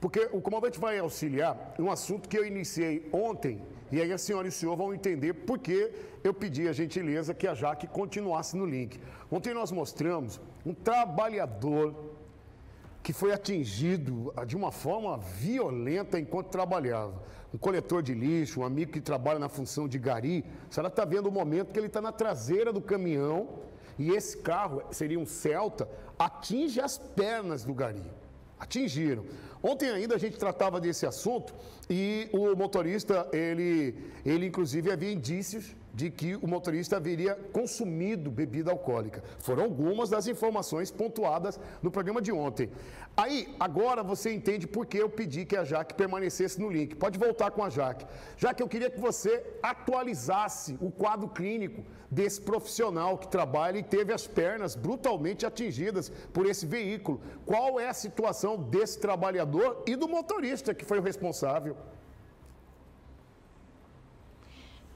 Porque o comandante vai auxiliar um assunto que eu iniciei ontem, e aí a senhora e o senhor vão entender por que eu pedi a gentileza que a Jaque continuasse no link. Ontem nós mostramos um trabalhador que foi atingido de uma forma violenta enquanto trabalhava. Um coletor de lixo, um amigo que trabalha na função de gari. A senhora está vendo o momento que ele está na traseira do caminhão e esse carro, seria um Celta, atinge as pernas do gari. Atingiram. Ontem ainda a gente tratava desse assunto e o motorista, ele, ele inclusive havia indícios de que o motorista haveria consumido bebida alcoólica. Foram algumas das informações pontuadas no programa de ontem. Aí, agora você entende por que eu pedi que a Jaque permanecesse no link. Pode voltar com a Jaque. Já que eu queria que você atualizasse o quadro clínico desse profissional que trabalha e teve as pernas brutalmente atingidas por esse veículo. Qual é a situação desse trabalhador e do motorista que foi o responsável?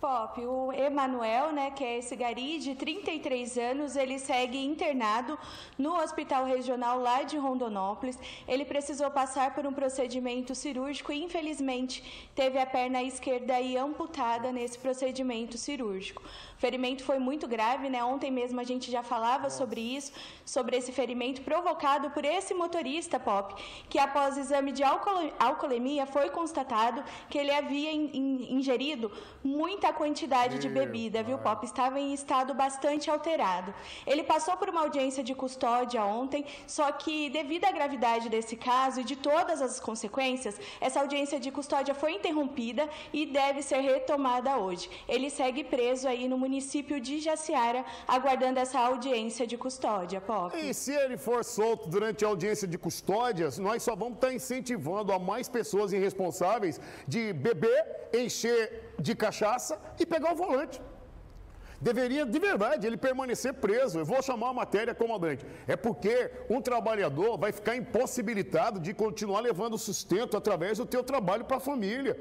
Pop, o Emanuel, né, que é esse gari de 33 anos, ele segue internado no Hospital Regional lá de Rondonópolis. Ele precisou passar por um procedimento cirúrgico e, infelizmente, teve a perna esquerda aí amputada nesse procedimento cirúrgico. O ferimento foi muito grave, né? Ontem mesmo a gente já falava sobre isso, sobre esse ferimento provocado por esse motorista, Pop, que após exame de alcoolemia foi constatado que ele havia ingerido muita quantidade de bebida, viu, Pop? Estava em estado bastante alterado. Ele passou por uma audiência de custódia ontem, só que devido à gravidade desse caso e de todas as consequências, essa audiência de custódia foi interrompida e deve ser retomada hoje. Ele segue preso aí no município de Jaciara, aguardando essa audiência de custódia, Pop. E se ele for solto durante a audiência de custódias, nós só vamos estar incentivando a mais pessoas irresponsáveis de beber, encher de cachaça e pegar o volante. Deveria, de verdade, ele permanecer preso. Eu vou chamar a matéria, comandante. É porque um trabalhador vai ficar impossibilitado de continuar levando sustento através do teu trabalho para a família.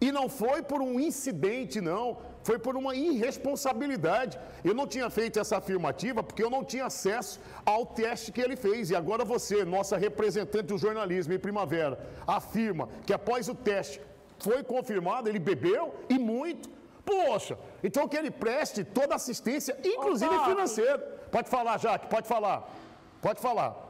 E não foi por um incidente, não. Foi por uma irresponsabilidade. Eu não tinha feito essa afirmativa porque eu não tinha acesso ao teste que ele fez. E agora você, nossa representante do jornalismo em primavera, afirma que após o teste foi confirmado, ele bebeu e muito. Poxa, então que ele preste toda assistência, inclusive financeira. Pode falar, Jaque, pode falar. Pode falar.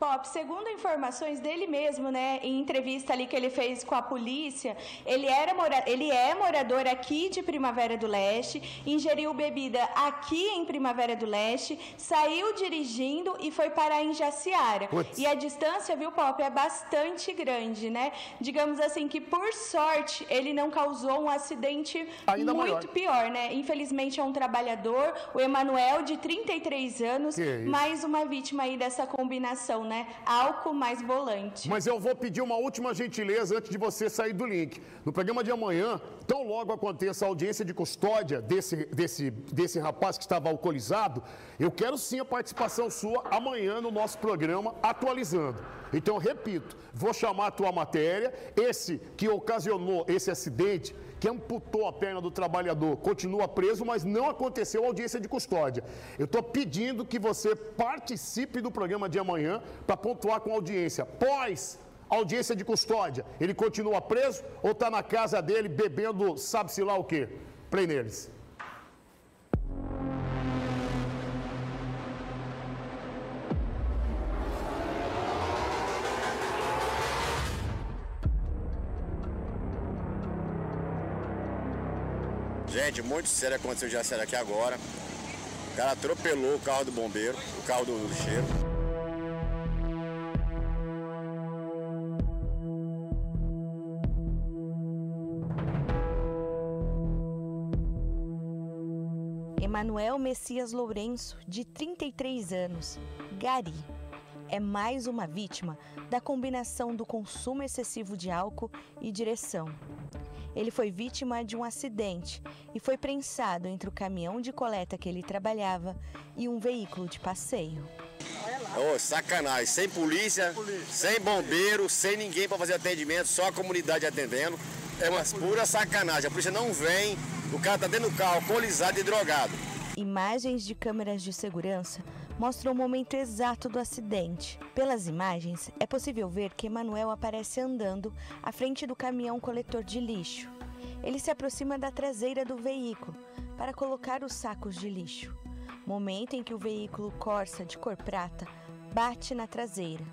Pop, segundo informações dele mesmo, né, em entrevista ali que ele fez com a polícia, ele, era mora... ele é morador aqui de Primavera do Leste, ingeriu bebida aqui em Primavera do Leste, saiu dirigindo e foi parar em Jaciara. E a distância, viu, Pop, é bastante grande, né? Digamos assim que, por sorte, ele não causou um acidente Ainda muito maior. pior, né? Infelizmente é um trabalhador, o Emanuel, de 33 anos, mais uma vítima aí dessa combinação, né? Álcool mais volante. Mas eu vou pedir uma última gentileza antes de você sair do link. No programa de amanhã, tão logo aconteça a audiência de custódia desse, desse, desse rapaz que estava alcoolizado, eu quero sim a participação sua amanhã no nosso programa, atualizando. Então, repito, vou chamar a tua matéria, esse que ocasionou esse acidente, que amputou a perna do trabalhador, continua preso, mas não aconteceu audiência de custódia. Eu estou pedindo que você participe do programa de amanhã para pontuar com a audiência. Pós audiência de custódia, ele continua preso ou está na casa dele bebendo sabe-se lá o quê? Play neles. Gente, muito sério aconteceu já sério aqui agora. O cara atropelou o carro do bombeiro, o carro do lixeiro. Emanuel Messias Lourenço, de 33 anos, Gari, é mais uma vítima da combinação do consumo excessivo de álcool e direção. Ele foi vítima de um acidente e foi prensado entre o caminhão de coleta que ele trabalhava e um veículo de passeio. Oh, sacanagem, sem polícia, polícia, sem bombeiro, sem ninguém para fazer atendimento, só a comunidade atendendo. É uma pura sacanagem. A polícia não vem, o cara tá dentro do carro, alcoolizado e drogado. Imagens de câmeras de segurança mostra o momento exato do acidente. Pelas imagens, é possível ver que Emanuel aparece andando à frente do caminhão coletor de lixo. Ele se aproxima da traseira do veículo para colocar os sacos de lixo. Momento em que o veículo Corsa de cor prata bate na traseira,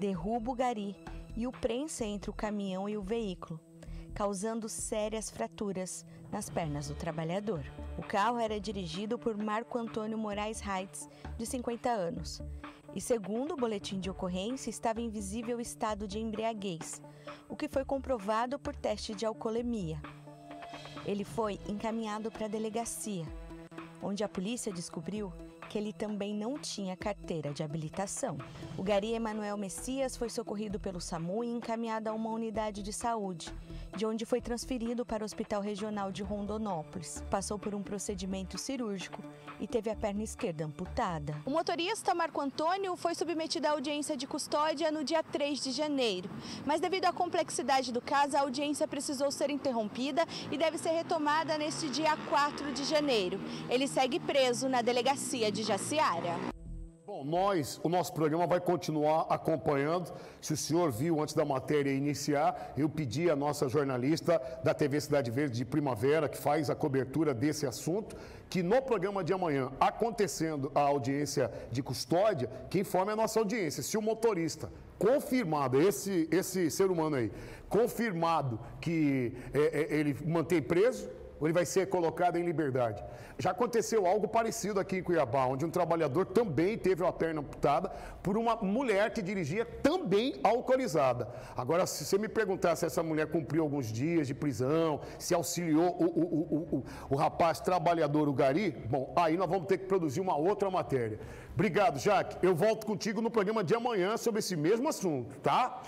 derruba o gari e o prensa entre o caminhão e o veículo, causando sérias fraturas nas pernas do trabalhador. O carro era dirigido por Marco Antônio Moraes Reitz, de 50 anos, e segundo o boletim de ocorrência, estava em visível estado de embriaguez, o que foi comprovado por teste de alcoolemia. Ele foi encaminhado para a delegacia, onde a polícia descobriu que ele também não tinha carteira de habilitação. O Gari Emanuel Messias foi socorrido pelo SAMU e encaminhado a uma unidade de saúde, de onde foi transferido para o Hospital Regional de Rondonópolis. Passou por um procedimento cirúrgico e teve a perna esquerda amputada. O motorista Marco Antônio foi submetido à audiência de custódia no dia 3 de janeiro, mas devido à complexidade do caso, a audiência precisou ser interrompida e deve ser retomada neste dia 4 de janeiro. Ele segue preso na delegacia de Jaciara. Bom, nós, o nosso programa vai continuar acompanhando. Se o senhor viu antes da matéria iniciar, eu pedi à nossa jornalista da TV Cidade Verde de Primavera, que faz a cobertura desse assunto, que no programa de amanhã, acontecendo a audiência de custódia, que informe a nossa audiência. Se o motorista confirmado, esse, esse ser humano aí, confirmado que é, é, ele mantém preso, ou ele vai ser colocado em liberdade. Já aconteceu algo parecido aqui em Cuiabá, onde um trabalhador também teve uma perna amputada por uma mulher que dirigia também alcoolizada. Agora, se você me perguntar se essa mulher cumpriu alguns dias de prisão, se auxiliou o, o, o, o, rapaz trabalhador, o Gari, bom, aí nós vamos ter que produzir uma outra matéria. Obrigado, Jaque. Eu volto contigo no programa de amanhã sobre esse mesmo assunto, tá?